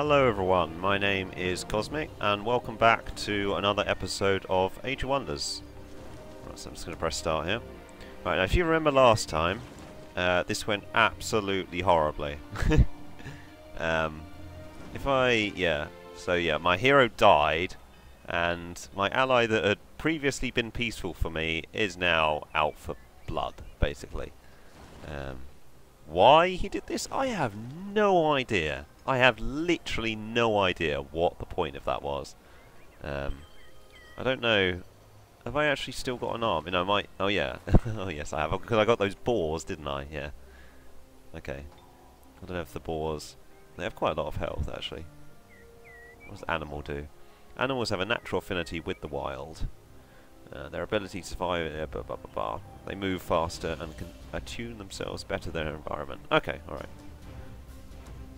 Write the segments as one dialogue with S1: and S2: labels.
S1: Hello everyone, my name is Cosmic and welcome back to another episode of Age of Wonders. Right, so I'm just going to press start here. Right, now if you remember last time, uh, this went absolutely horribly. um, if I, yeah, so yeah, my hero died and my ally that had previously been peaceful for me is now out for blood, basically. Um, why he did this, I have no idea. I have literally no idea what the point of that was. Um, I don't know. Have I actually still got an arm? You know, my oh yeah, oh yes, I have because I got those boars, didn't I? Yeah. Okay. I don't know if the boars. They have quite a lot of health actually. What does animal do? Animals have a natural affinity with the wild. Uh, their ability to survive, uh, blah, blah, blah, blah. They move faster and can attune themselves better to their environment. Okay, alright.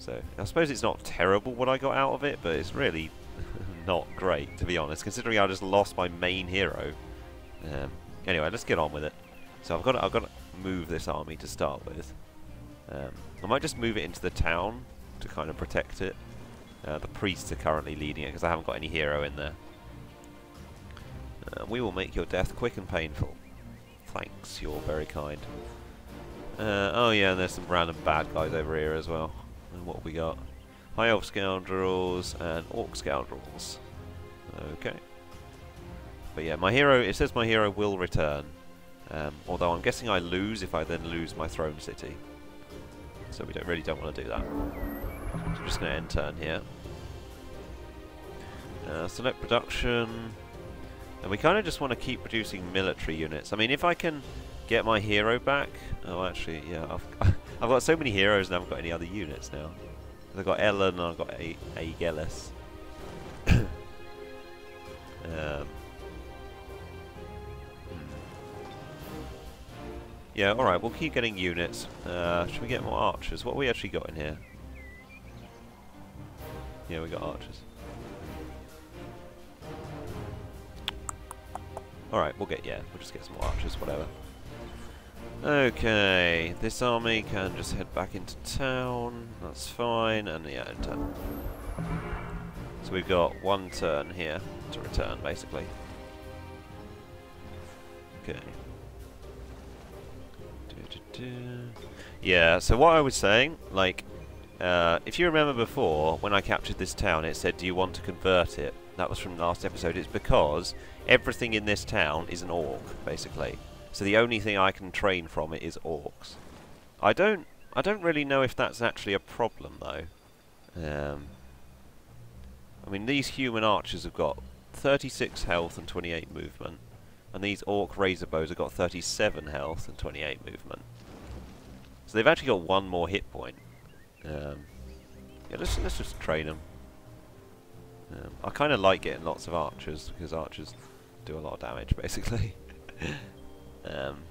S1: So, I suppose it's not terrible what I got out of it, but it's really not great, to be honest, considering I just lost my main hero. Um, anyway, let's get on with it. So I've got to, I've got to move this army to start with. Um, I might just move it into the town to kind of protect it. Uh, the priests are currently leading it because I haven't got any hero in there. Uh, we will make your death quick and painful. Thanks, you're very kind. Uh, oh yeah, and there's some random bad guys over here as well. And what we got? High Elf Scoundrels and Orc Scoundrels. Okay. But yeah, my hero, it says my hero will return. Um, although I'm guessing I lose if I then lose my Throne City. So we don't really don't want to do that. So I'm just going to end turn here. Uh, select production. And we kind of just want to keep producing military units. I mean, if I can get my hero back... Oh, actually, yeah, I've, I've got so many heroes and I haven't got any other units now. I've got Ellen and I've got a Aegelus. um, hmm. yeah, alright, we'll keep getting units. Uh, should we get more archers? What have we actually got in here? Yeah, we got archers. Alright, we'll get, yeah, we'll just get some more archers, whatever. Okay, this army can just head back into town, that's fine, and yeah, enter. So we've got one turn here to return, basically. Okay. Yeah, so what I was saying, like, uh, if you remember before, when I captured this town, it said, do you want to convert it? That was from last episode. It's because everything in this town is an orc, basically. So the only thing I can train from it is orcs. I don't I don't really know if that's actually a problem though. Um, I mean these human archers have got 36 health and 28 movement. And these orc razor bows have got 37 health and 28 movement. So they've actually got one more hit point. Um, yeah, let's, let's just train them. Um, I kind of like getting lots of archers because archers do a lot of damage basically. Um,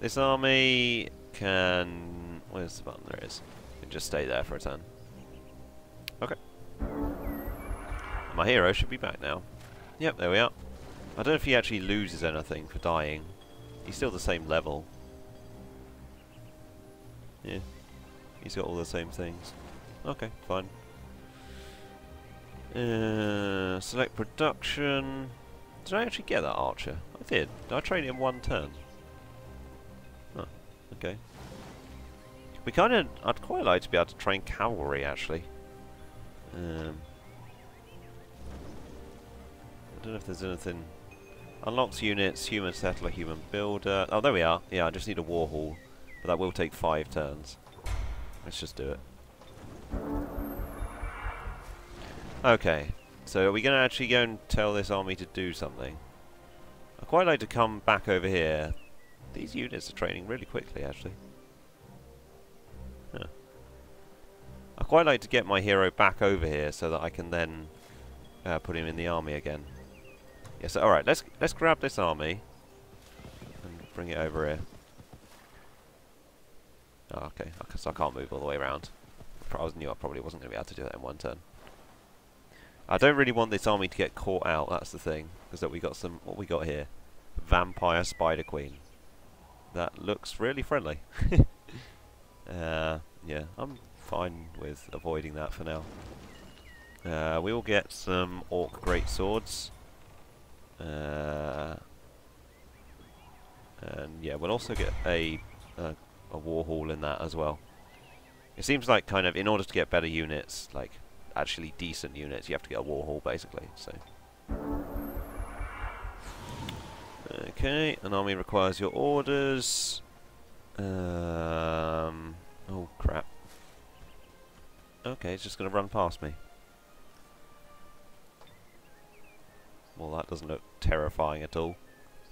S1: this army can... Where's the button? There it is. Just stay there for a turn. Okay. My hero should be back now. Yep, there we are. I don't know if he actually loses anything for dying. He's still the same level. Yeah. He's got all the same things. Okay, fine. Uh, select production. Did I actually get that archer? Did. I train in one turn? Oh, okay. We kind of... I'd quite like to be able to train cavalry, actually. Um, I don't know if there's anything... Unlocks units, human settler, human builder... Oh, there we are. Yeah, I just need a war hall. But that will take five turns. Let's just do it. Okay, so are we going to actually go and tell this army to do something? I'd quite like to come back over here. These units are training really quickly, actually. Huh. I'd quite like to get my hero back over here so that I can then uh, put him in the army again. Yes, alright, let's let's grab this army and bring it over here. Oh, okay, so I can't move all the way around. I was knew I probably wasn't going to be able to do that in one turn. I don't really want this army to get caught out, that's the thing. Because that we got some, what we got here? Vampire Spider Queen. That looks really friendly. uh, yeah, I'm fine with avoiding that for now. Uh, we will get some orc great swords. Uh, and yeah, we'll also get a, a a war hall in that as well. It seems like kind of in order to get better units, like actually decent units, you have to get a war hall basically. So. Okay, an army requires your orders. Um, oh crap. Okay, it's just going to run past me. Well, that doesn't look terrifying at all.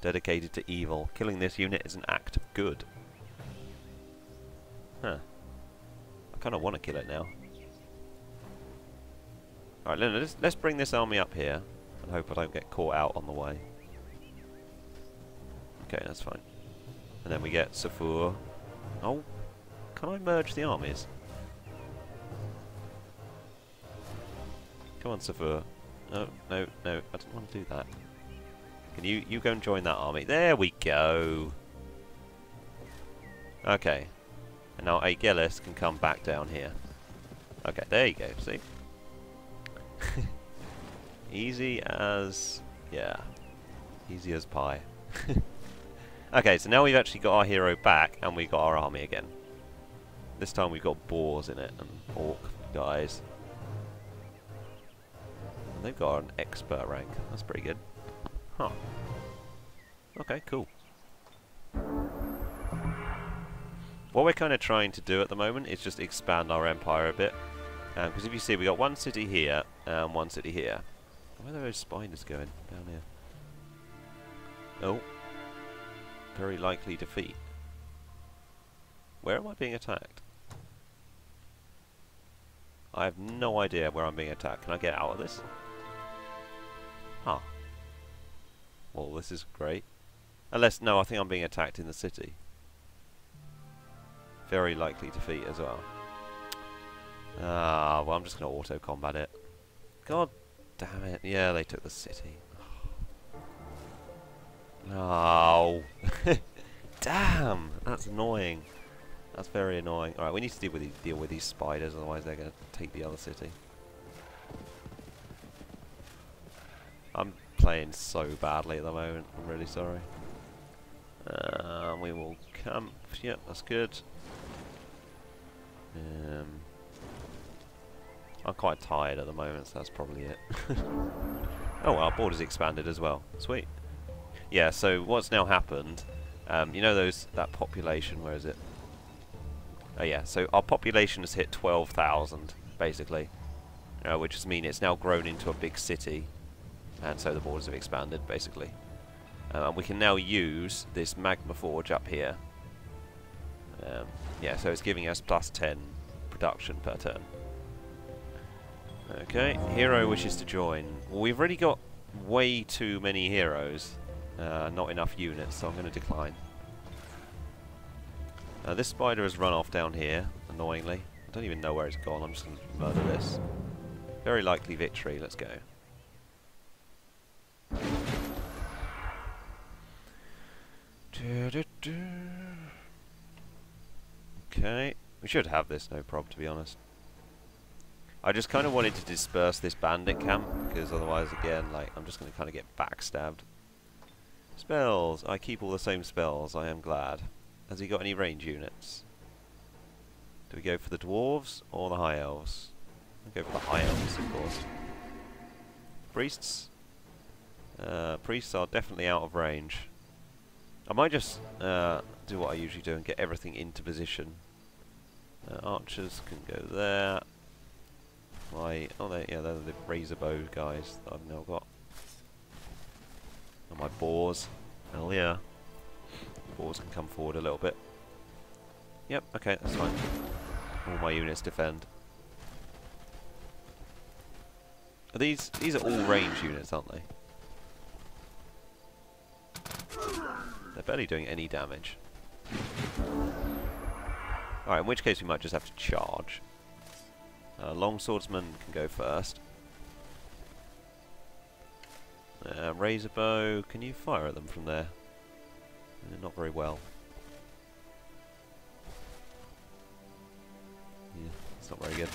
S1: Dedicated to evil. Killing this unit is an act of good. Huh. I kind of want to kill it now. Alright, let's, let's bring this army up here and hope I don't get caught out on the way. Okay, that's fine. And then we get Safur. Oh, can I merge the armies? Come on, Safur. No, no, no, I didn't want to do that. Can you, you go and join that army? There we go! Okay. And now Aegilis can come back down here. Okay, there you go, see? Easy as... yeah. Easy as pie. okay, so now we've actually got our hero back, and we've got our army again. This time we've got boars in it, and orc guys. And they've got an expert rank. That's pretty good. Huh. Okay, cool. What we're kind of trying to do at the moment is just expand our empire a bit. Because um, if you see, we got one city here and one city here. Where are those spiders going? Down here. Oh. Very likely defeat. Where am I being attacked? I have no idea where I'm being attacked. Can I get out of this? Huh. Well, this is great. Unless, no, I think I'm being attacked in the city. Very likely defeat as well. Ah, well, I'm just going to auto-combat it. God damn it. Yeah, they took the city. Oh. damn! That's annoying. That's very annoying. Alright, we need to deal with, these, deal with these spiders, otherwise they're going to take the other city. I'm playing so badly at the moment. I'm really sorry. Um, we will camp. Yep, that's good. Um, I'm quite tired at the moment, so that's probably it. oh our border's expanded as well. Sweet. Yeah, so what's now happened, um, you know those that population, where is it? Oh yeah, so our population has hit 12,000, basically. Uh, which just means it's now grown into a big city. And so the borders have expanded, basically. Uh, and we can now use this magma forge up here um, yeah, so it's giving us plus 10 production per turn. Okay, hero wishes to join. We've already got way too many heroes. Uh, not enough units, so I'm going to decline. Uh, this spider has run off down here, annoyingly. I don't even know where it's gone, I'm just going to murder this. Very likely victory, let's go. Okay. We should have this, no problem, to be honest. I just kind of wanted to disperse this bandit camp, because otherwise, again, like, I'm just going to kind of get backstabbed. Spells. I keep all the same spells, I am glad. Has he got any range units? Do we go for the dwarves or the high elves? we go for the high elves, of course. Priests? Uh, priests are definitely out of range. I might just uh, do what I usually do and get everything into position uh, archers can go there. My oh they yeah they're the razor bow guys that I've now got. And my boars. Hell yeah. Boars can come forward a little bit. Yep, okay, that's fine. All my units defend. Are these these are all range units, aren't they? They're barely doing any damage. Alright, in which case we might just have to charge. Uh, Longswordsman can go first. Uh, razor bow, can you fire at them from there? Not very well. Yeah, it's not very good.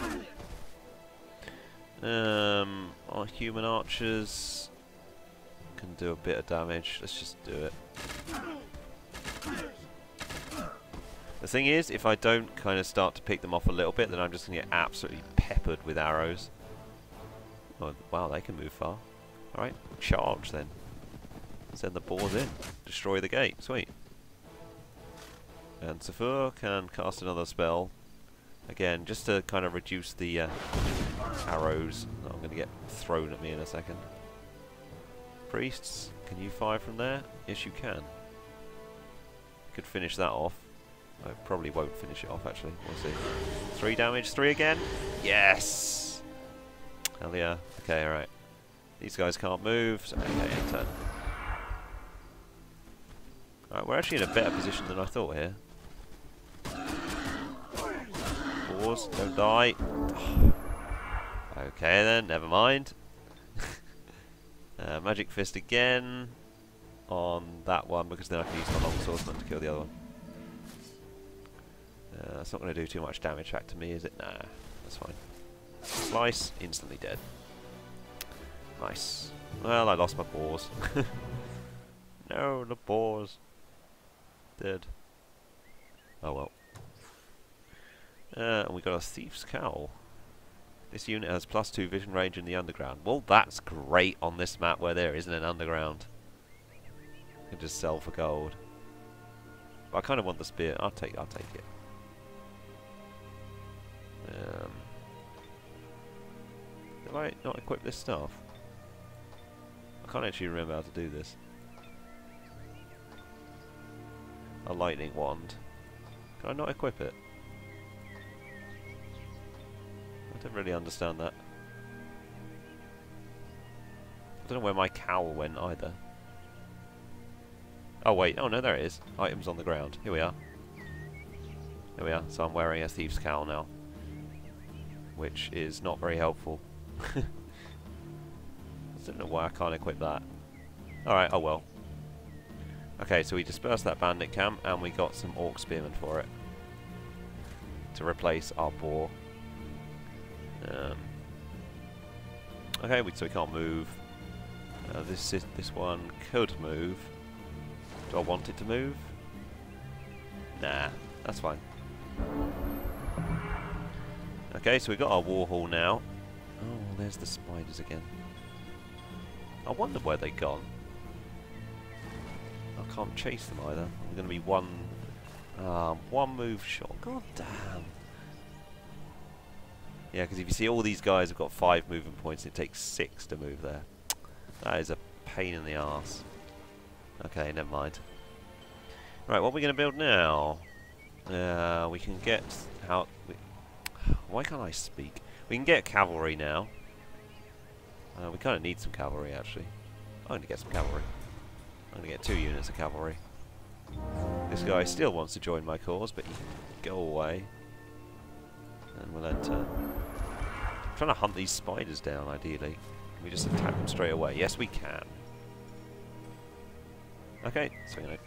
S1: Um, our human archers can do a bit of damage. Let's just do it. The thing is, if I don't kind of start to pick them off a little bit, then I'm just going to get absolutely peppered with arrows. Oh, wow, they can move far. Alright, charge then. Send the boars in. Destroy the gate. Sweet. And Safur can cast another spell. Again, just to kind of reduce the uh, arrows that I'm going to get thrown at me in a second. Priests, can you fire from there? Yes, you can. Could finish that off. I probably won't finish it off, actually. We'll see. Three damage, three again. Yes! Hell yeah. Okay, alright. These guys can't move, so okay, turn. Alright, we're actually in a better position than I thought here. Pause, don't die. okay then, never mind. uh, Magic Fist again on that one because then I can use my long swordsman to kill the other one. Uh, that's not going to do too much damage back to me, is it? Nah, that's fine. Slice, instantly dead. Nice. Well, I lost my boars. no, the boars. Dead. Oh well. Uh, and we got a Thief's Cowl. This unit has plus two vision range in the underground. Well, that's great on this map where there isn't an underground. You can just sell for gold. But I kind of want the spear. I'll take. I'll take it. Um, did I not equip this stuff? I can't actually remember how to do this. A lightning wand. Can I not equip it? I don't really understand that. I don't know where my cowl went either. Oh wait, oh no there it is. Items on the ground. Here we are. Here we are. So I'm wearing a thief's cowl now which is not very helpful. I don't know why I can't equip that. Alright, oh well. Okay, so we dispersed that bandit camp and we got some orc spearmen for it. To replace our boar. Um, okay, we, so we can't move. Uh, this is, this one could move. Do I want it to move? Nah, that's fine. Okay, so we've got our war hall now. Oh, there's the spiders again. I wonder where they've gone. I can't chase them either. I'm going to be one, um, one move shot. God damn. Yeah, because if you see all these guys have got five moving points, it takes six to move there. That is a pain in the ass. Okay, never mind. Right, what are we going to build now? Uh, we can get out. Why can't I speak? We can get cavalry now. Uh, we kind of need some cavalry, actually. I'm going to get some cavalry. I'm going to get two units of cavalry. This guy still wants to join my cause, but go away. And we'll enter. I'm trying to hunt these spiders down, ideally. Can we just attack them straight away? Yes, we can. Okay, so I'm going to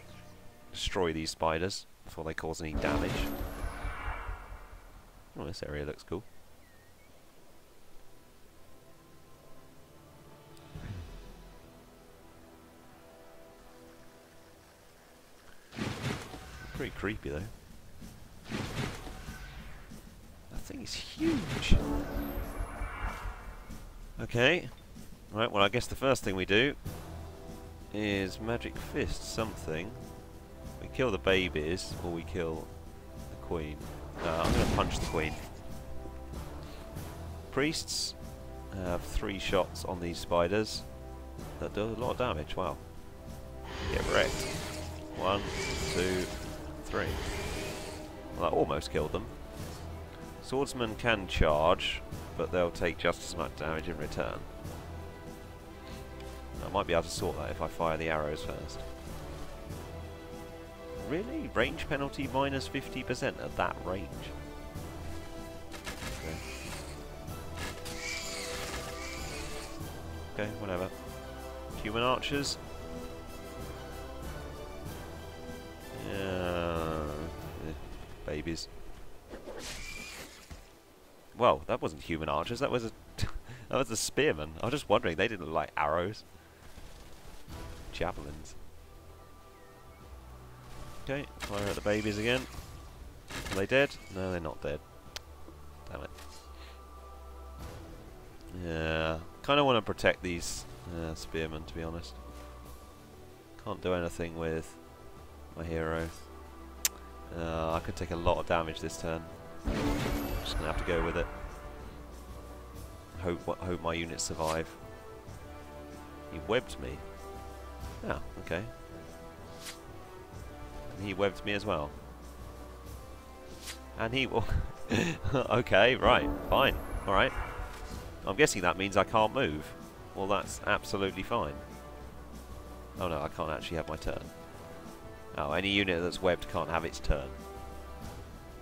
S1: destroy these spiders before they cause any damage. Oh, this area looks cool. Pretty creepy though. That thing is huge. Okay. Right, well I guess the first thing we do is magic fist something. We kill the babies or we kill the queen. Uh, I'm going to punch the queen. Priests have three shots on these spiders that do a lot of damage. Wow. Get wrecked. One, two, three. Well, that almost killed them. Swordsmen can charge, but they'll take just as much damage in return. I might be able to sort that if I fire the arrows first. Really? Range penalty minus 50% at that range? Okay. okay, whatever. Human archers. Yeah, eh, babies. Well, that wasn't human archers, that was a, that was the spearmen. I was just wondering, they didn't look like arrows. Javelins. Okay, fire at the babies again. Are they dead? No, they're not dead. Damn it. Yeah, kind of want to protect these uh, spearmen, to be honest. Can't do anything with my hero. Uh, I could take a lot of damage this turn. Just gonna have to go with it. Hope hope my units survive. He webbed me. Yeah, okay. He webbed me as well. And he will. okay, right, fine, alright. I'm guessing that means I can't move. Well, that's absolutely fine. Oh no, I can't actually have my turn. Oh, any unit that's webbed can't have its turn.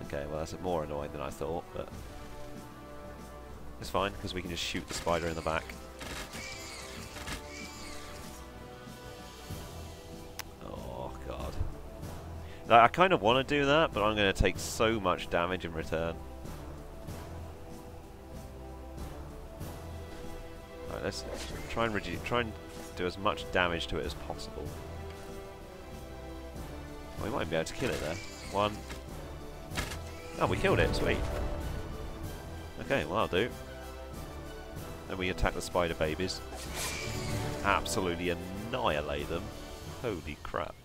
S1: Okay, well that's more annoying than I thought, but... It's fine, because we can just shoot the spider in the back. I kind of want to do that, but I'm going to take so much damage in return. Let's try and reduce, try and do as much damage to it as possible. we might be able to kill it there. One. Oh, we killed it. Sweet. Okay, well, I'll do. Then we attack the spider babies. Absolutely annihilate them. Holy crap.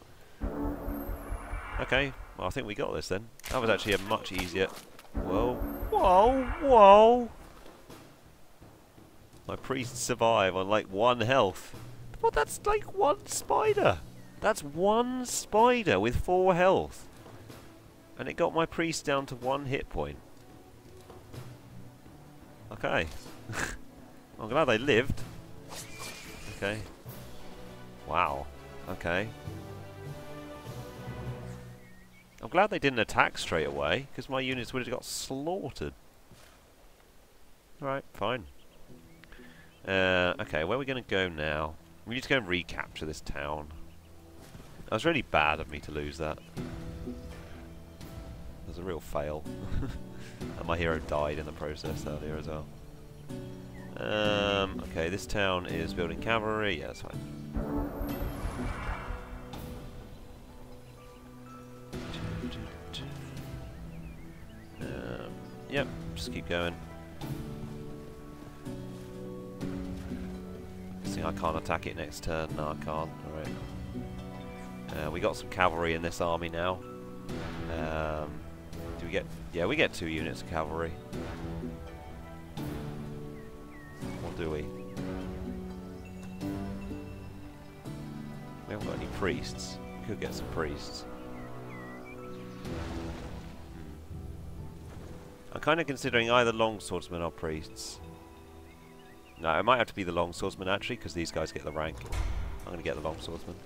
S1: Okay, well, I think we got this then. That was actually a much easier... Whoa. Whoa, whoa! My priests survive on like one health. Well, that's like one spider. That's one spider with four health. And it got my priest down to one hit point. Okay. I'm glad they lived. Okay. Wow. Okay. I'm glad they didn't attack straight away, because my units would have got slaughtered. Alright, fine. Uh, okay, where are we going to go now? We need to go and recapture this town. That was really bad of me to lose that. It was a real fail. and my hero died in the process earlier as well. Um, okay, this town is building cavalry. Yeah, that's fine. Just keep going. See, I can't attack it next turn. No, I can't. Alright. Uh, we got some cavalry in this army now. Um, do we get... Yeah, we get two units of cavalry. Or do we? We haven't got any priests. We could get some priests. Kind of considering either longswordsmen or priests. No, it might have to be the long swordsman actually, because these guys get the rank. I'm going to get the long swordsman.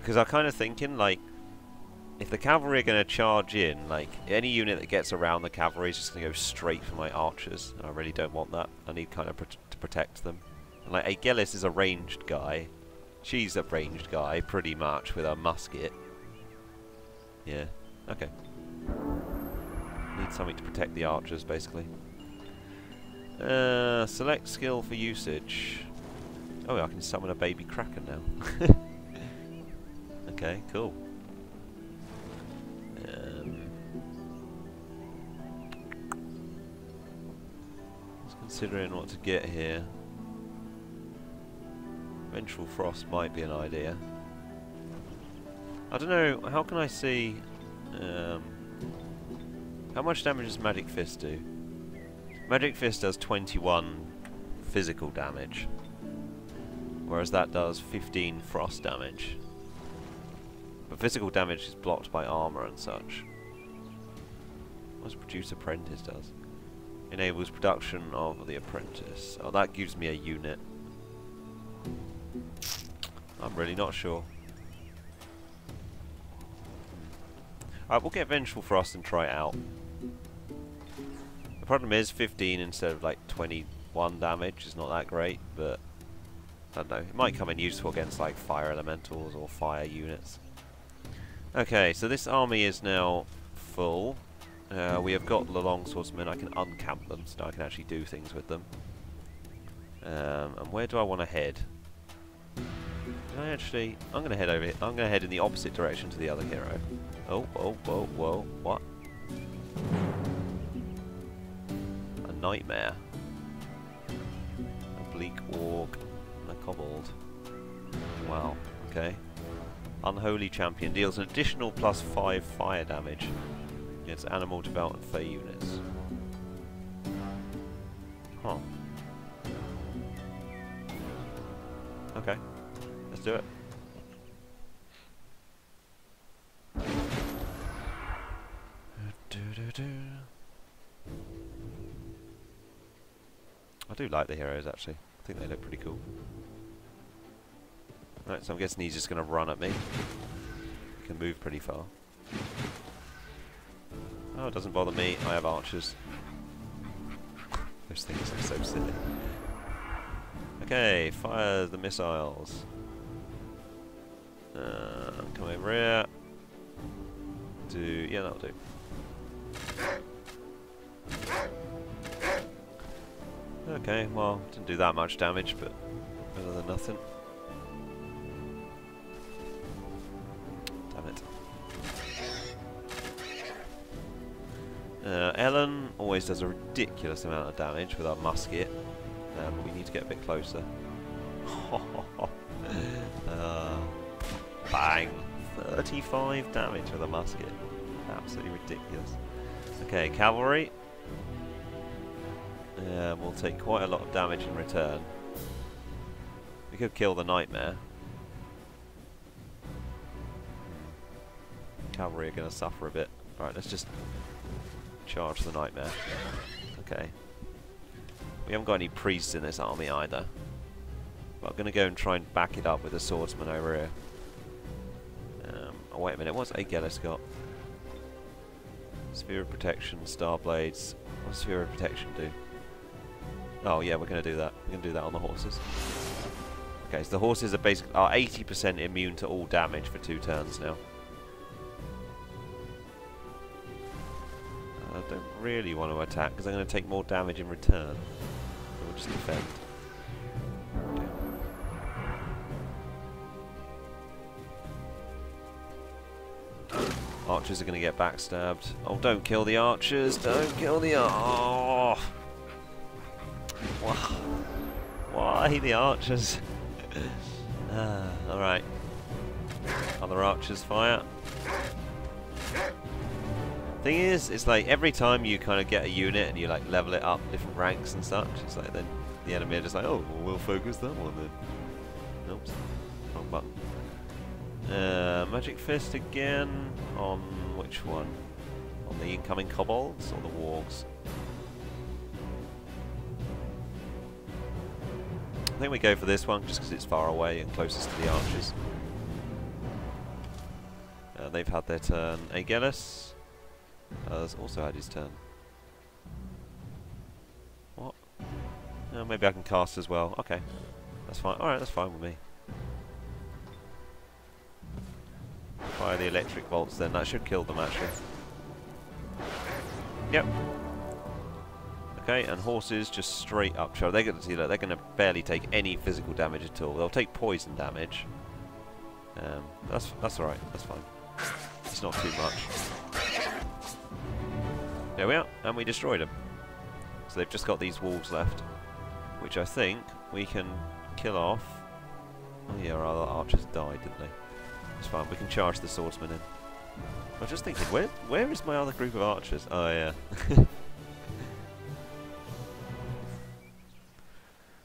S1: Because I'm kind of thinking, like, if the cavalry are going to charge in, like, any unit that gets around the cavalry is just going to go straight for my archers. And I really don't want that. I need kind of to protect them. And, like, Aegilis is a ranged guy. She's a ranged guy, pretty much, with a musket. Yeah, okay. Need something to protect the archers, basically. Uh, select skill for usage. Oh, I can summon a baby kraken now. okay, cool. Um, considering what to get here. Vengeful Frost might be an idea. I don't know, how can I see... Um, how much damage does Magic Fist do? Magic Fist does 21 physical damage, whereas that does 15 frost damage. But physical damage is blocked by armor and such. What does Produce Apprentice does? Enables production of the apprentice. Oh, that gives me a unit. I'm really not sure. Alright, we'll get Vengeful Frost and try it out problem is 15 instead of like 21 damage is not that great, but I don't know. It might come in useful against like fire elementals or fire units. Okay, so this army is now full. Uh, we have got the longswordsmen. I can uncamp them, so I can actually do things with them. Um, and where do I want to head? Can I actually... I'm going to head over here. I'm going to head in the opposite direction to the other hero. Oh, whoa, whoa, whoa. What? A nightmare. A bleak orc. And a kobold. Wow. Okay. Unholy Champion deals an additional plus 5 fire damage against animal development fey units. Huh. Okay. Let's do it. I do like the heroes actually. I think they look pretty cool. Right, so I'm guessing he's just going to run at me. He can move pretty far. Oh, it doesn't bother me. I have archers. Those things are so silly. Okay, fire the missiles. Uh, come over here. Do yeah, that'll do. Okay, well, didn't do that much damage, but better than nothing. Damn it. Uh, Ellen always does a ridiculous amount of damage with our musket. Um, we need to get a bit closer. uh, bang! 35 damage with a musket. Absolutely ridiculous. Okay, cavalry. Um, we'll take quite a lot of damage in return. We could kill the nightmare. Cavalry are going to suffer a bit. Right, let's just charge the nightmare. Okay. We haven't got any priests in this army either. But I'm going to go and try and back it up with a swordsman over here. Um, oh, wait a minute. What's Aegelus got? Sphere of Protection, Star Blades. What does Sphere of Protection do? Oh, yeah, we're going to do that. We're going to do that on the horses. Okay, so the horses are basically are 80% immune to all damage for two turns now. I don't really want to attack because I'm going to take more damage in return. So we'll just defend. Archers are going to get backstabbed. Oh, don't kill the archers! Don't kill the oh. Why? Why the archers? ah, Alright. Other archers fire. Thing is, it's like every time you kind of get a unit and you like level it up different ranks and such, it's like then the enemy are just like, oh, well, focus that one then. Wrong button. Uh, Magic Fist again on which one? On the incoming kobolds or the wargs? I think we go for this one just because it's far away and closest to the archers. Uh, they've had their turn. Aegelus has also had his turn. What? Oh, maybe I can cast as well. Okay. That's fine. Alright, that's fine with me. Fire the electric bolts then. That should kill them actually. Yep. Okay, and horses just straight up. They're going to see that they're going to barely take any physical damage at all. They'll take poison damage. Um, that's that's all right. That's fine. It's not too much. There we are, and we destroyed them. So they've just got these wolves left, which I think we can kill off. Oh yeah, our other archers died, didn't they? It's fine. We can charge the swordsman in. I was just thinking, where where is my other group of archers? Oh yeah.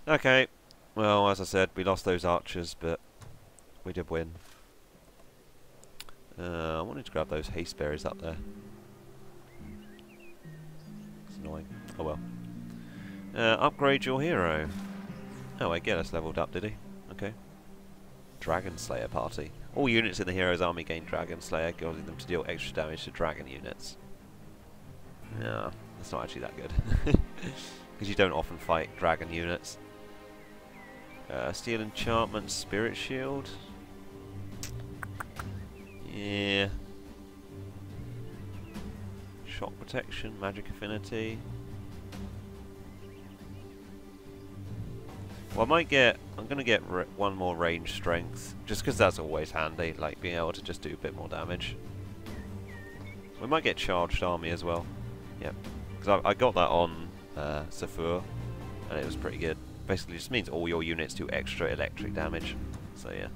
S1: Okay, well, as I said, we lost those archers, but we did win. Uh, I wanted to grab those haste berries up there. It's annoying. Oh well. Uh, upgrade your hero. Oh, I get us leveled up, did he? Okay. Dragon Slayer party. All units in the hero's army gain Dragon Slayer, causing them to deal extra damage to dragon units. Yeah, that's not actually that good. Because you don't often fight dragon units. Uh, steel enchantment, spirit shield. Yeah. Shock protection, magic affinity. Well, I might get... I'm going to get one more range strength, just because that's always handy, like being able to just do a bit more damage. We might get charged army as well. Yep. Because I, I, got that on uh, Safur, and it was pretty good. Basically, just means all your units do extra electric damage. So yeah.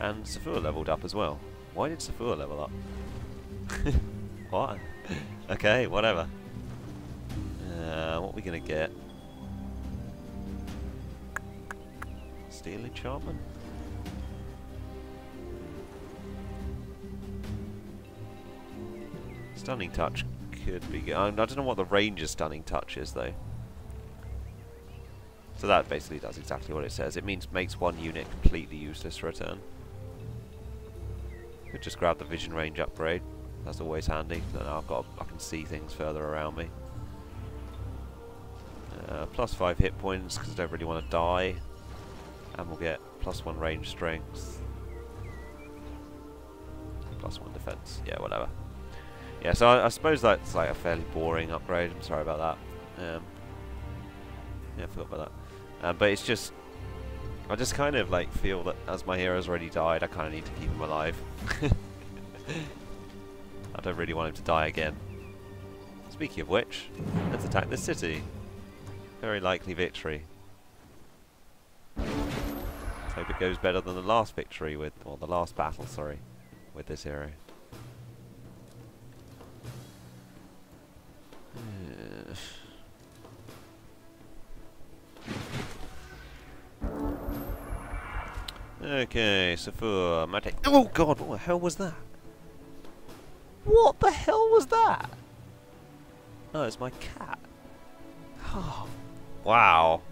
S1: And Safur leveled up as well. Why did Safur level up? what? okay, whatever. Uh, what are we gonna get? Stunning touch could be good. I don't know what the range of stunning touch is though. So that basically does exactly what it says. It means makes one unit completely useless for a turn. Could just grab the vision range upgrade. That's always handy. Now I've got I can see things further around me. Uh, plus five hit points because I don't really want to die, and we'll get plus one range strength, plus one defense. Yeah, whatever. Yeah, so I, I, suppose that's like a fairly boring upgrade. I'm sorry about that. Um, yeah, I forgot about that. Um, but it's just, I just kind of like feel that as my hero's already died, I kind of need to keep him alive. I don't really want him to die again. Speaking of which, let's attack the city. Very likely victory. Hope it goes better than the last victory with, or the last battle, sorry, with this hero. Okay, Safur, Mate. Oh god, what the hell was that? What the hell was that? Oh, it's my cat. Oh, wow.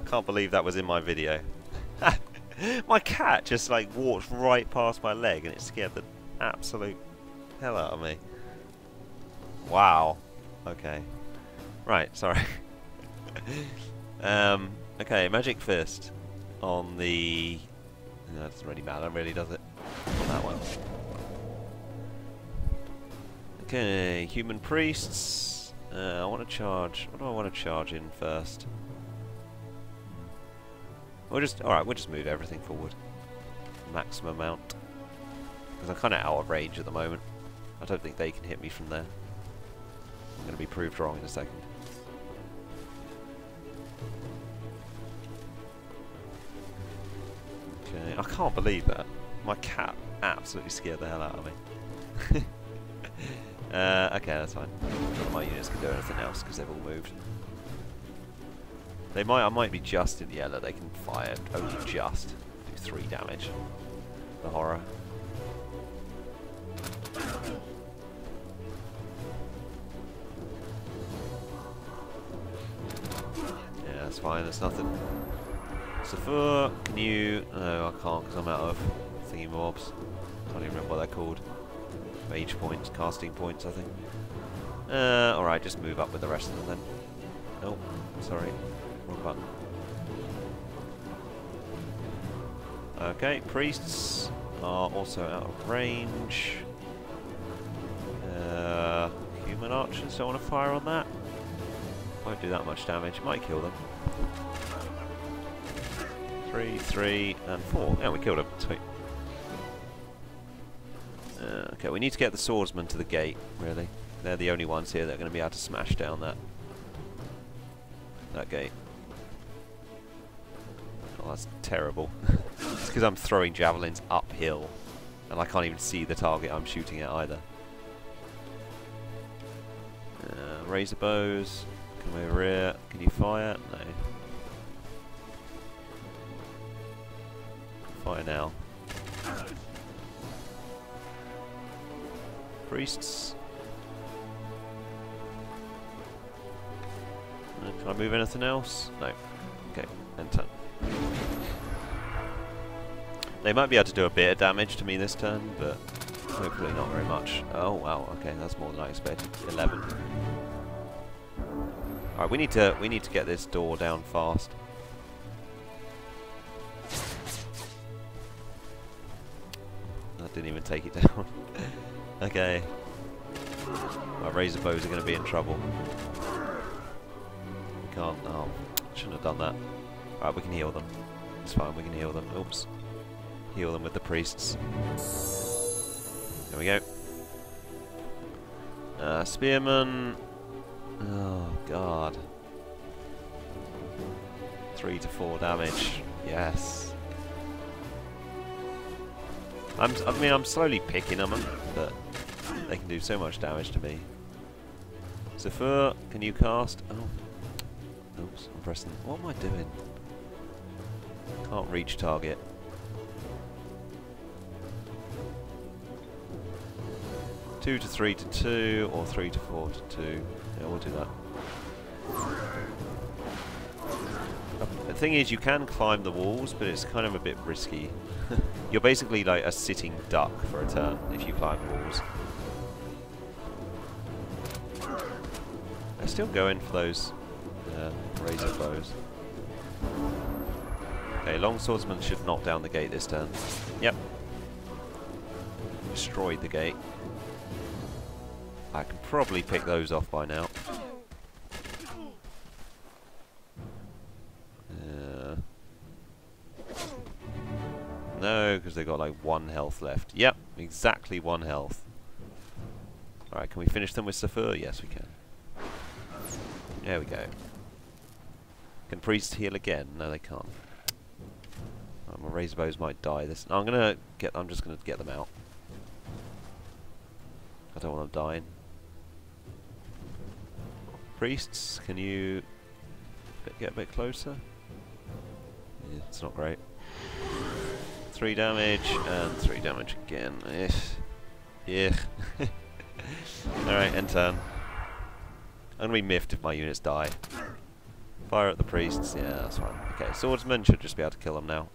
S1: I can't believe that was in my video. my cat just like walked right past my leg and it scared the absolute hell out of me. Wow. Okay. Right, sorry. um, okay, Magic Fist on the no, that doesn't really matter, really, does it? On that one. Okay, human priests. Uh, I want to charge. What do I want to charge in first? We'll just. All right, we'll just move everything forward. Maximum amount. Because I'm kind of out of range at the moment. I don't think they can hit me from there. I'm going to be proved wrong in a second. Okay, I can't believe that. My cat absolutely scared the hell out of me. uh, okay, that's fine. None of my units can do anything else because they've all moved. They might, I might be just in the yellow. They can fire only just do three damage. The horror. Yeah, that's fine. There's nothing. Safur, can you... No, I can't because I'm out of thingy mobs. Can't even remember what they're called. Mage points, casting points, I think. Uh, alright, just move up with the rest of them then. Nope, sorry. Okay, priests are also out of range. Uh, human archers, don't want to fire on that. Won't do that much damage, might kill them. Three, three, and four. Yeah, we killed him. Sweet. Uh, okay, we need to get the swordsmen to the gate, really. They're the only ones here that are going to be able to smash down that that gate. Oh, that's terrible. it's because I'm throwing javelins uphill, and I can't even see the target I'm shooting at either. Uh, razor bows, come over here. Can you fire? No. Fire now. Priests. Uh, can I move anything else? No. Okay, enter. They might be able to do a bit of damage to me this turn, but hopefully not very much. Oh wow, okay, that's more than I expected. Eleven. Alright, we need to we need to get this door down fast. I didn't even take it down. okay. My razor bows are going to be in trouble. We can't. Oh, Shouldn't have done that. Alright, we can heal them. It's fine, we can heal them. Oops. Heal them with the priests. There we go. Uh, spearman. Oh, God. Three to four damage. Yes. I'm, I mean, I'm slowly picking them, but they can do so much damage to me. Zephyr, can you cast? Oh. Oops, I'm pressing. What am I doing? Can't reach target. Two to three to two, or three to four to two. Yeah, we'll do that. The thing is, you can climb the walls, but it's kind of a bit risky. You're basically like a sitting duck for a turn if you climb walls. They're still going for those uh, razor bows. Okay, long swordsman should knock down the gate this turn. Yep. Destroyed the gate. I can probably pick those off by now. Uh, no, because they've got like one health left. Yep, exactly one health. Alright, can we finish them with Zephyr? Yes, we can. There we go. Can priests heal again? No, they can't. My razor bows might die. This. I'm gonna get. I'm just gonna get them out. I don't want them dying. Priests, can you get a bit closer? Yeah, it's not great. Three damage and three damage again. Yeah. Alright, end turn. I'm gonna be miffed if my units die. Fire at the priests. Yeah, that's fine. Okay, swordsmen should just be able to kill them now.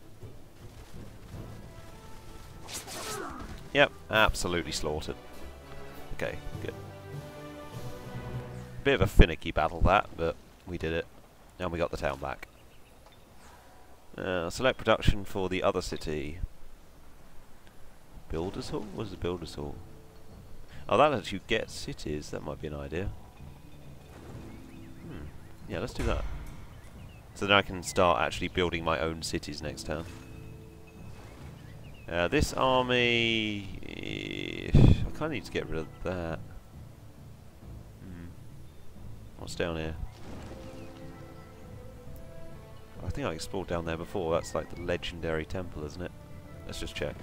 S1: Yep, absolutely slaughtered. Okay, good. Bit of a finicky battle that, but we did it. And we got the town back. Uh, select production for the other city. Builders Hall? What is the Builders Hall? Oh, that lets you get cities. That might be an idea. Hmm. Yeah, let's do that. So then I can start actually building my own cities next turn. Uh, this army... I kind of need to get rid of that. What's down here? I think I explored down there before. That's like the legendary temple, isn't it? Let's just check.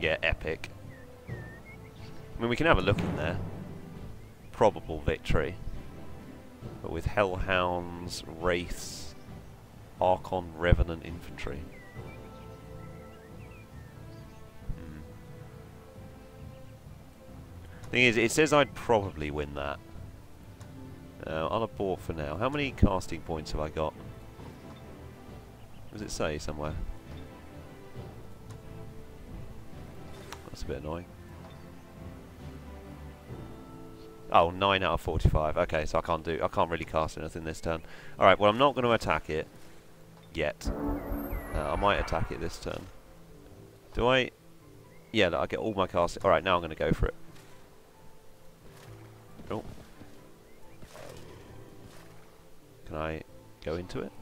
S1: Yeah, epic. I mean, we can have a look in there. Probable victory. But with Hellhounds, Wraiths, Archon, Revenant Infantry. Thing is, it says I'd probably win that. Uh, I'll abort for now. How many casting points have I got? Does it say somewhere? That's a bit annoying. Oh, 9 out of 45. Okay, so I can't do I can't really cast anything this turn. Alright, well I'm not going to attack it yet. Uh, I might attack it this turn. Do I? Yeah, look, I get all my casting. Alright, now I'm going to go for it. Can I go into it?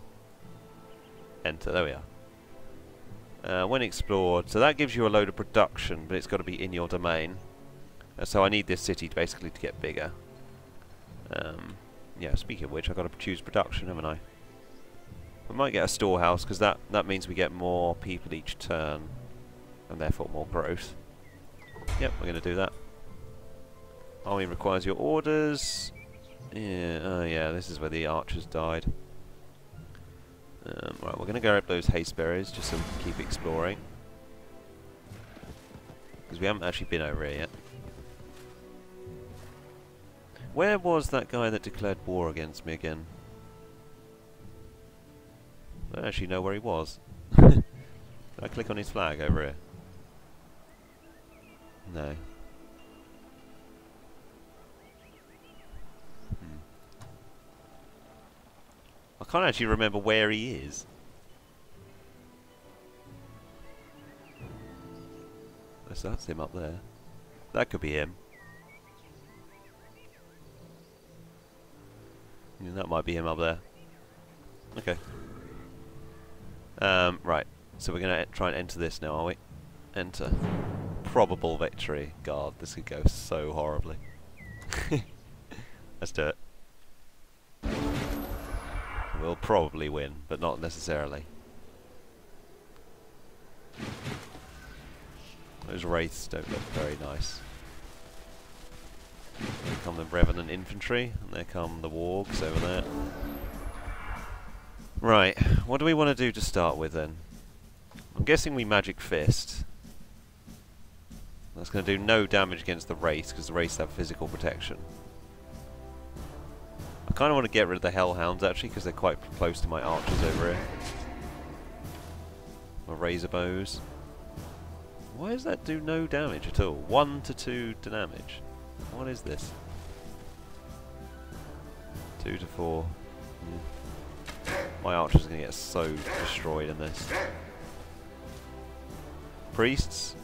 S1: Enter, there we are. Uh, when explored, so that gives you a load of production, but it's got to be in your domain. Uh, so I need this city basically to get bigger. Um, yeah, speaking of which, I've got to choose production, haven't I? We might get a storehouse, because that, that means we get more people each turn, and therefore more growth. Yep, we're going to do that. Army requires your orders. Yeah, oh yeah, this is where the archers died. Um, right, we're going to grab those haste berries just so we can keep exploring. Because we haven't actually been over here yet. Where was that guy that declared war against me again? I don't actually know where he was. Did I click on his flag over here? No. I can't actually remember where he is. So that's him up there. That could be him. That might be him up there. Okay. Um, right. So we're going to try and enter this now, are we? Enter. Probable victory. God, this could go so horribly. Let's do it. We'll probably win, but not necessarily. Those wraiths don't look very nice. There come the Revenant infantry, and there come the wargs over there. Right, what do we want to do to start with then? I'm guessing we Magic Fist. That's going to do no damage against the Wraiths, because the Wraiths have physical protection. I kind of want to get rid of the Hellhounds actually, because they're quite close to my archers over here. My Razor Bows. Why does that do no damage at all? 1 to 2 damage. What is this? 2 to 4. Mm. My archer's are going to get so destroyed in this. Priests.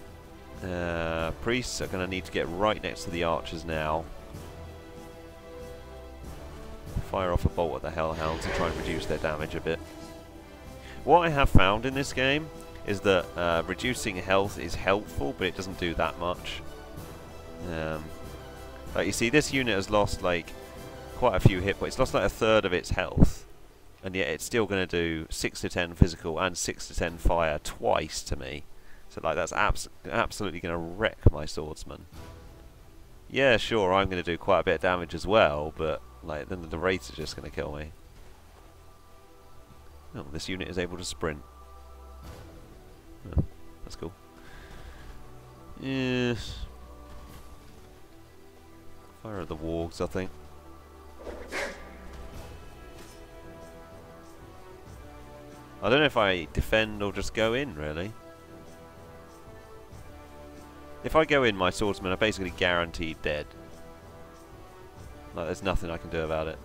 S1: Uh, priests are going to need to get right next to the archers now. Fire off a bolt at the Hellhound to try and reduce their damage a bit. What I have found in this game is that uh, reducing health is helpful, but it doesn't do that much. Um, like you see, this unit has lost like quite a few hit points. It's lost like a third of its health, and yet it's still going to do six to ten physical and six to ten fire twice to me. So like that's abs absolutely going to wreck my swordsman. Yeah, sure, I'm going to do quite a bit of damage as well, but like then the wraiths are just going to kill me. Oh, this unit is able to sprint. Oh, that's cool. Yes. Fire at the wargs, I think. I don't know if I defend or just go in, really. If I go in, my swordsmen are basically guaranteed dead. Like, there's nothing I can do about it.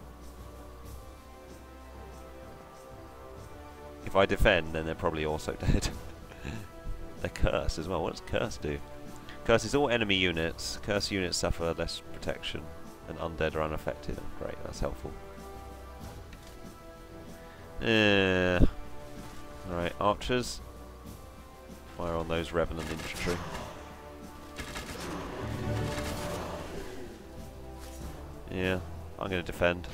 S1: If I defend, then they're probably also dead. they're cursed as well. What does curse do? Curse is all enemy units. Curse units suffer less protection, and undead are unaffected. Great, that's helpful. Uh, Alright, archers. Fire on those revenant infantry. Yeah, I'm going to defend.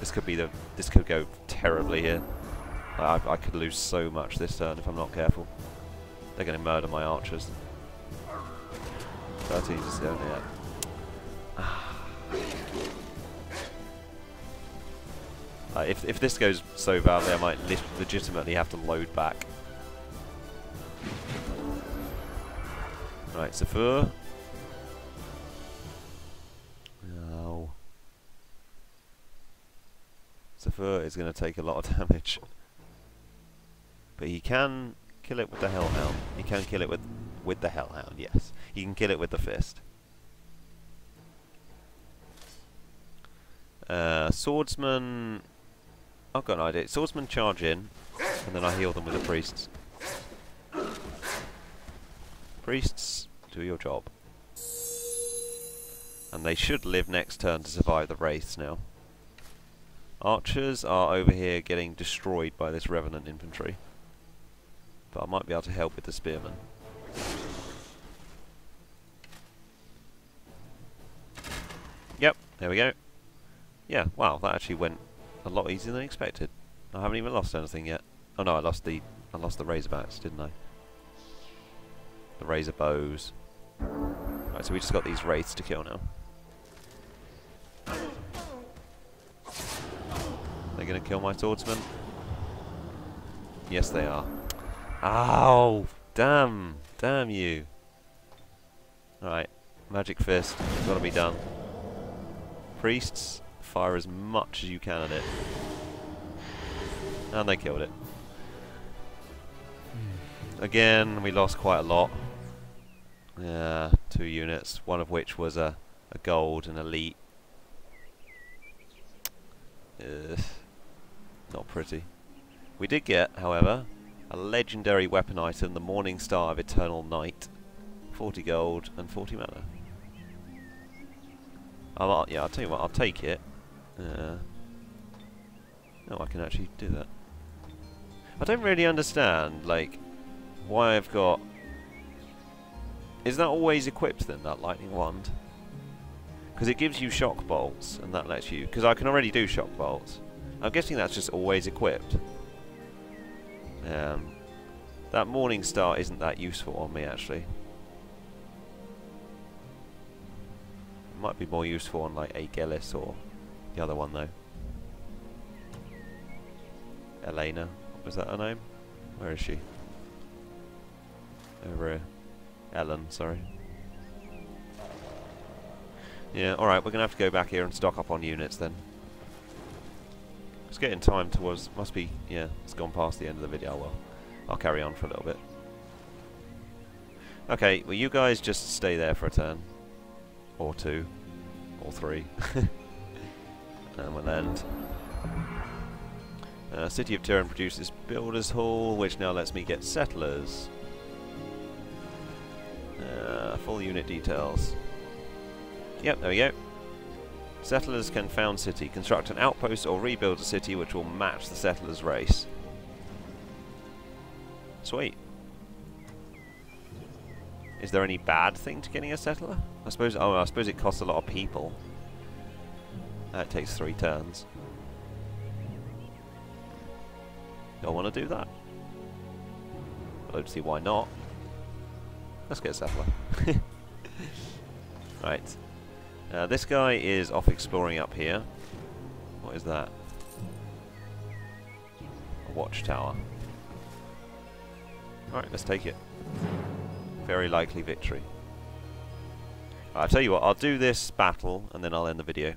S1: This could be the. This could go terribly here. I, I could lose so much this turn if I'm not careful. They're going to murder my archers. 13 just down here. Uh, if, if this goes so badly, I might le legitimately have to load back. Right, Zephyr. Zephyr is going to take a lot of damage. But he can kill it with the Hellhound. He can kill it with with the Hellhound, yes. He can kill it with the Fist. Uh, swordsman... I've got an idea. Swordsman charge in, and then I heal them with the Priests. Priests, do your job. And they should live next turn to survive the Wraiths now. Archers are over here getting destroyed by this Revenant infantry. But I might be able to help with the Spearmen. Yep, there we go. Yeah, wow, that actually went a lot easier than expected. I haven't even lost anything yet. Oh no, I lost the I lost the razorbacks, didn't I? The razor bows. Right, so we just got these wraiths to kill now. They're gonna kill my swordsman? Yes they are. Ow! Damn! Damn you! Alright, magic fist, gotta be done. Priests, fire as much as you can at it. And they killed it. Again, we lost quite a lot. Yeah, two units, one of which was a, a gold and elite. Ugh, not pretty. We did get, however, a legendary weapon item, the Morning Star of Eternal Night. 40 gold and 40 mana. I'll, yeah, I'll tell you what, I'll take it. Uh, Oh, I can actually do that. I don't really understand, like, why I've got... Is that always equipped then, that lightning wand? Because it gives you shock bolts, and that lets you... Because I can already do shock bolts. I'm guessing that's just always equipped. Um, that morning star isn't that useful on me, actually. It might be more useful on, like, a Aegilis or the other one, though. Elena. Was that her name? Where is she? Over here. Ellen, sorry. Yeah, alright, we're going to have to go back here and stock up on units then. It's getting time towards... Must be... Yeah, it's gone past the end of the video. Well, I'll carry on for a little bit. Okay, well you guys just stay there for a turn. Or two. Or three. and we'll end. Uh, City of Turin produces Builders Hall, which now lets me get settlers. Uh, full unit details. Yep, there we go. Settlers can found city, construct an outpost or rebuild a city which will match the settlers' race. Sweet. Is there any bad thing to getting a settler? I suppose. Oh, I suppose it costs a lot of people. That takes three turns. Don't want to do that. I don't see why not. Let's get a settler. right. Uh, this guy is off exploring up here. What is that? A watchtower. Alright, let's take it. Very likely victory. I'll tell you what, I'll do this battle and then I'll end the video.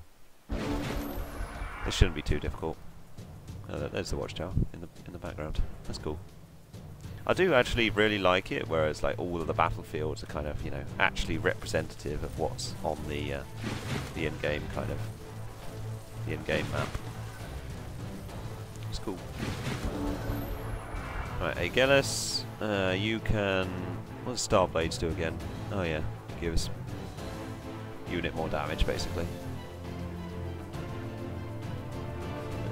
S1: This shouldn't be too difficult. Oh, there's the watchtower in the in the background. That's cool. I do actually really like it, whereas like all of the battlefields are kind of you know actually representative of what's on the uh, the in-game kind of the in-game map. It's cool. Right, Aegilis, uh, you can. What does Starblades do again? Oh yeah, gives unit more damage basically.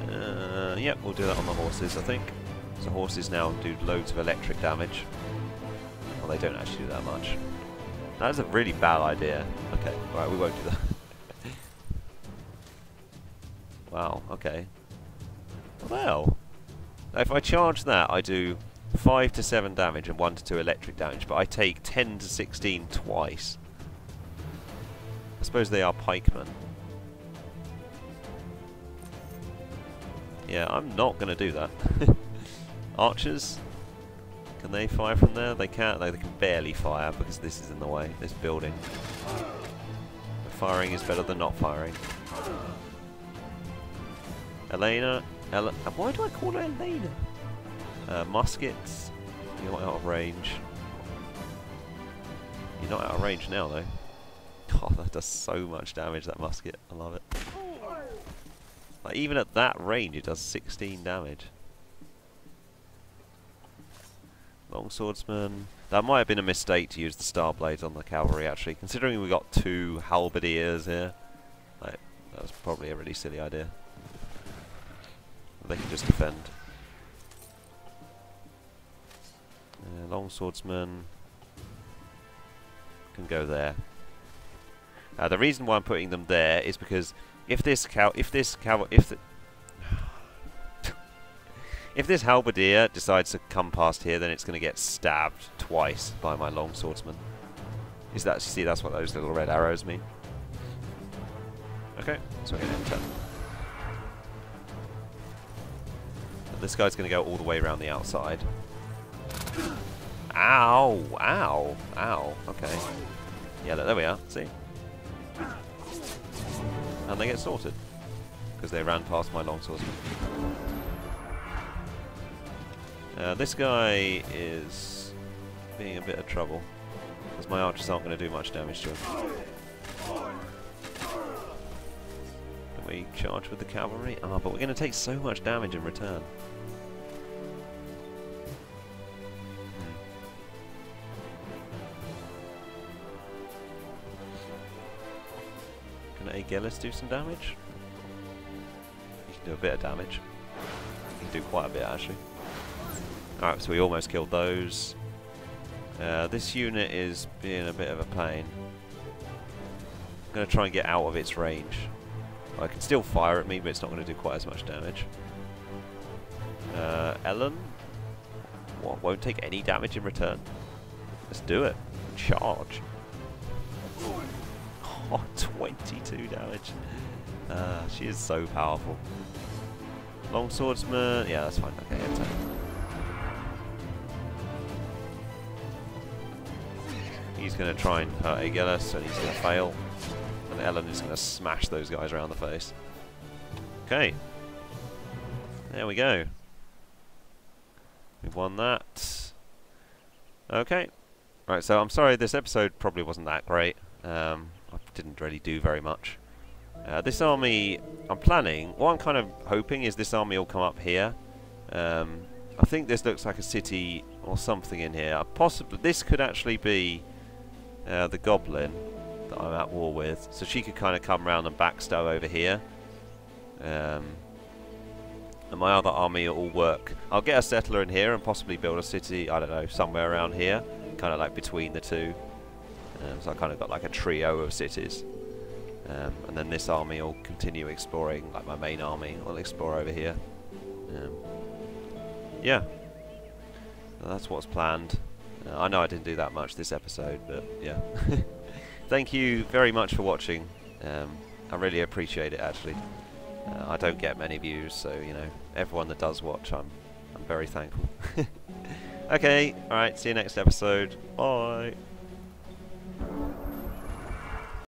S1: Uh, yep, we'll do that on the horses, I think. So horses now do loads of electric damage. Well, they don't actually do that much. That is a really bad idea. Okay, alright, we won't do that. wow, okay. Well, if I charge that, I do 5 to 7 damage and 1 to 2 electric damage, but I take 10 to 16 twice. I suppose they are pikemen. Yeah, I'm not going to do that. Archers, can they fire from there? They can't. They can barely fire because this is in the way, this building. Firing is better than not firing. Elena, Ele why do I call her Elena? Uh, muskets, you're not out of range. You're not out of range now though. Oh, that does so much damage, that musket. I love it. Like, even at that range, it does 16 damage. Longswordsman. That might have been a mistake to use the star blades on the cavalry, actually. Considering we got two halberdiers here, like, that was probably a really silly idea. They can just defend. Uh, longswordsman can go there. Now, the reason why I'm putting them there is because if this cow, if this cow, if the, if this halberdier decides to come past here, then it's going to get stabbed twice by my long swordsman. Is that see? That's what those little red arrows mean. Okay, so we're going to enter. And this guy's going to go all the way around the outside. Ow! Ow! Ow! Okay. Yeah, there we are. See? and they get sorted because they ran past my longswordsman. Uh, this guy is being a bit of trouble because my archers aren't going to do much damage to him. Can we charge with the cavalry? Ah, but we're going to take so much damage in return. Can Aegilis do some damage? He can do a bit of damage. He can do quite a bit actually. Alright, so we almost killed those. Uh, this unit is being a bit of a pain. I'm going to try and get out of its range. I can still fire at me, but it's not going to do quite as much damage. Uh, Ellen? What, won't take any damage in return? Let's do it. Charge. Oh, 22 damage. Uh, she is so powerful. Long swordsman. Yeah, that's fine. Okay, attack. He's going to try and hurt Aegilis, and he's going to fail. And Ellen is going to smash those guys around the face. Okay. There we go. We've won that. Okay. Right, so I'm sorry this episode probably wasn't that great. Um, I didn't really do very much. Uh, this army, I'm planning, what I'm kind of hoping is this army will come up here. Um, I think this looks like a city or something in here. Possibly, this could actually be uh, the goblin that I'm at war with. So she could kind of come around and backstow over here. Um, and my other army will work. I'll get a settler in here and possibly build a city, I don't know, somewhere around here. Kind of like between the two. Um, so I kind of got like a trio of cities. Um, and then this army will continue exploring, like my main army will explore over here. Um, yeah. So that's what's planned. Uh, I know I didn't do that much this episode, but yeah. Thank you very much for watching. Um, I really appreciate it actually. Uh, I don't get many views, so you know, everyone that does watch, I'm, I'm very thankful. okay, alright, see you next episode. Bye!